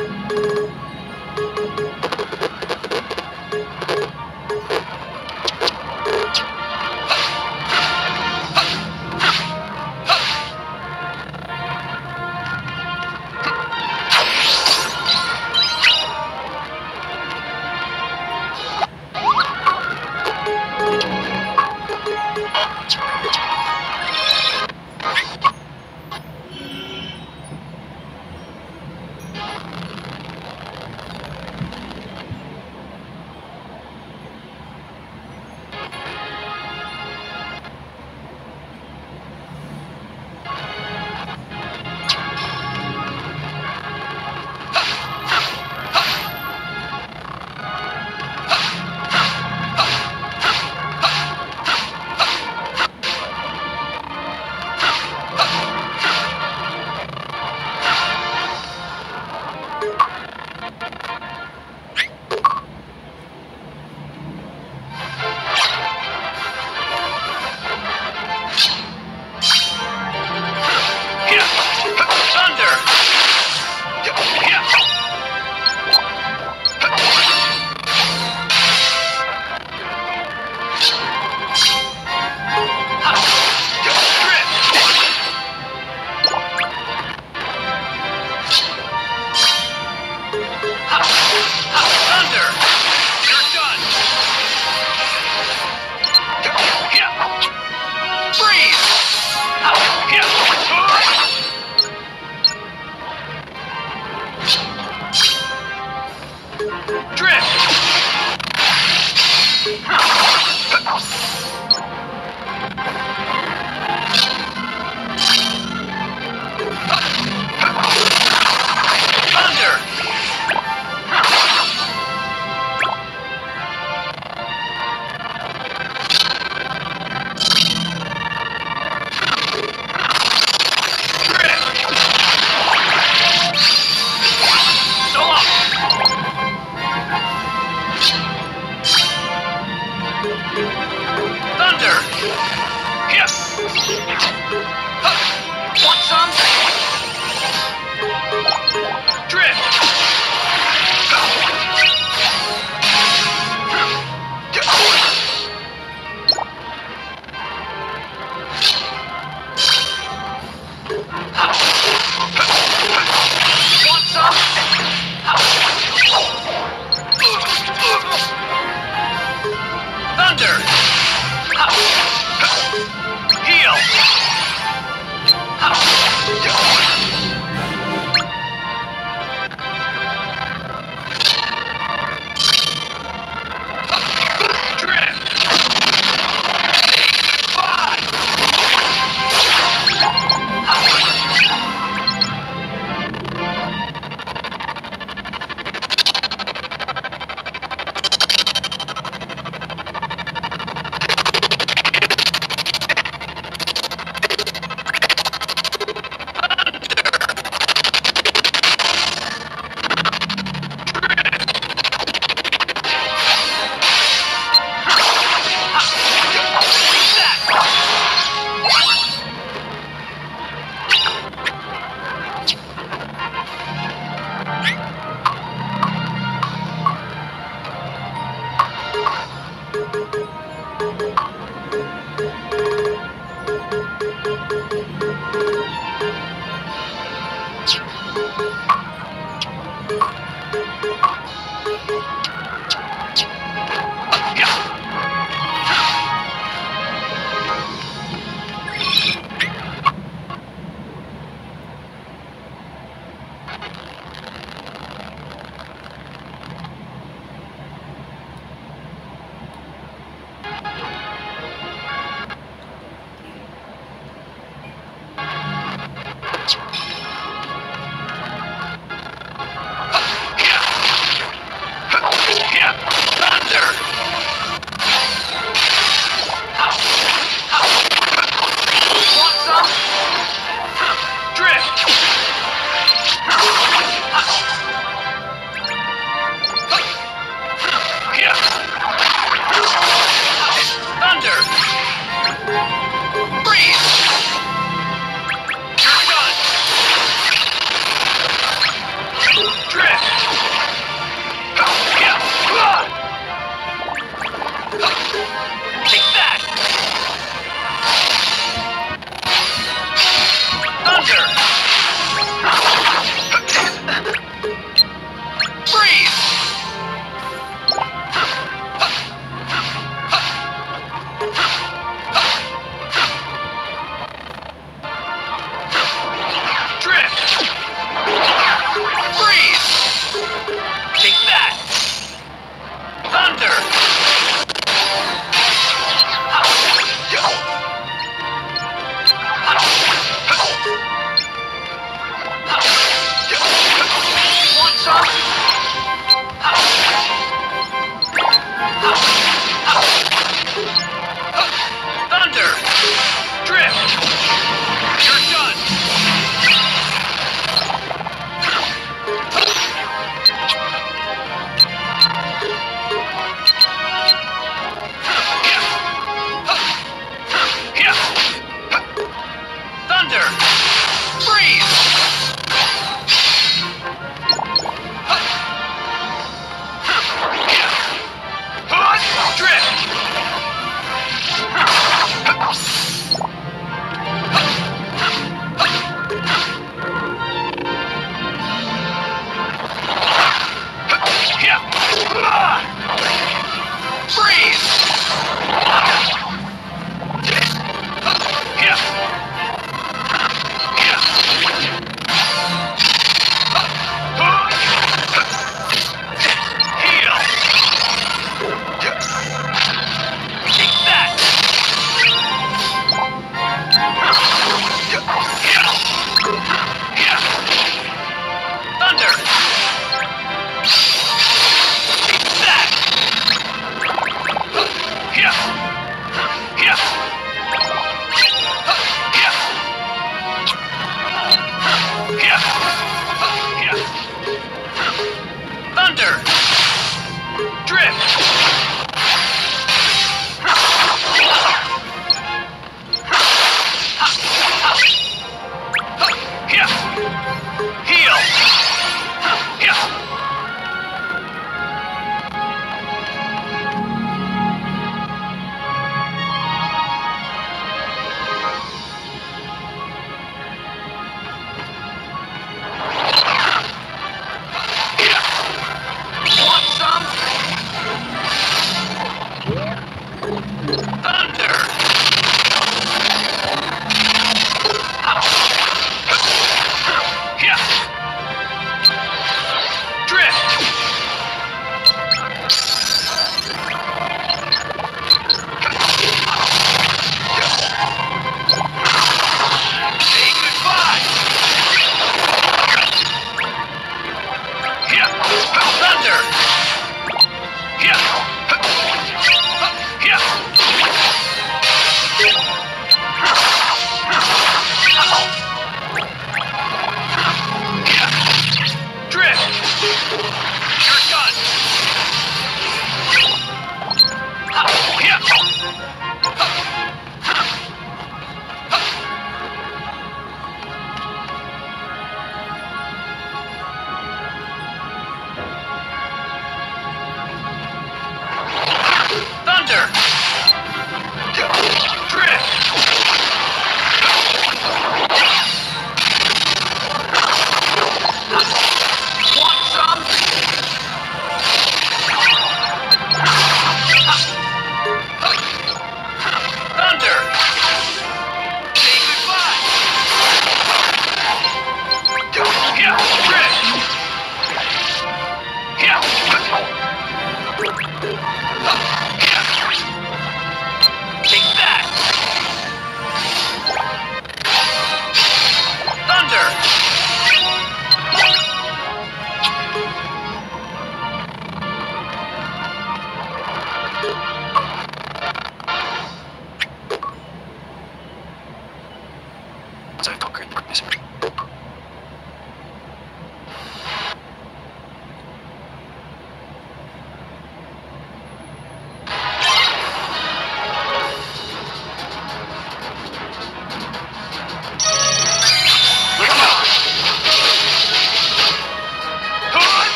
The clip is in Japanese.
Thank you. Drift!